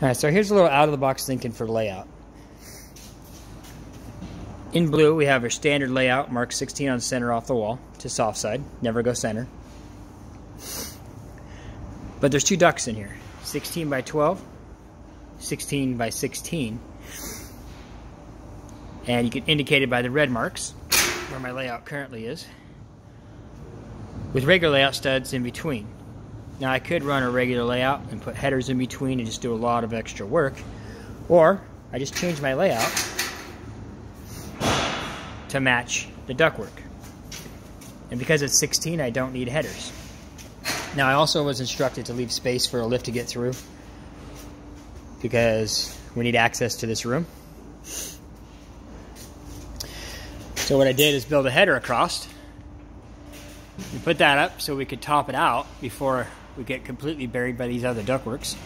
Alright, so here's a little out-of-the-box thinking for layout. In blue, we have our standard layout, mark 16 on center off the wall to soft side. Never go center. But there's two ducts in here. 16 by 12, 16 by 16. And you can indicate it by the red marks, where my layout currently is, with regular layout studs in between. Now I could run a regular layout and put headers in between and just do a lot of extra work. Or I just change my layout to match the ductwork. And because it's 16, I don't need headers. Now I also was instructed to leave space for a lift to get through because we need access to this room. So what I did is build a header across and put that up so we could top it out before we get completely buried by these other ductworks.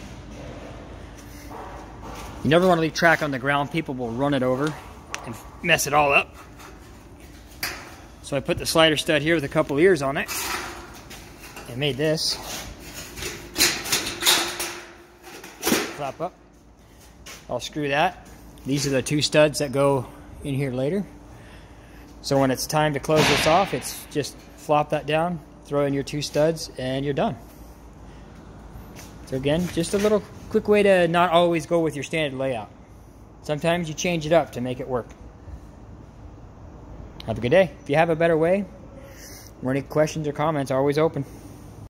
You never want to leave track on the ground. People will run it over and mess it all up. So I put the slider stud here with a couple ears on it. and made this. Flap up. I'll screw that. These are the two studs that go in here later. So when it's time to close this off, it's just flop that down, throw in your two studs, and you're done. So again, just a little quick way to not always go with your standard layout. Sometimes you change it up to make it work. Have a good day. If you have a better way, or any questions or comments, always open.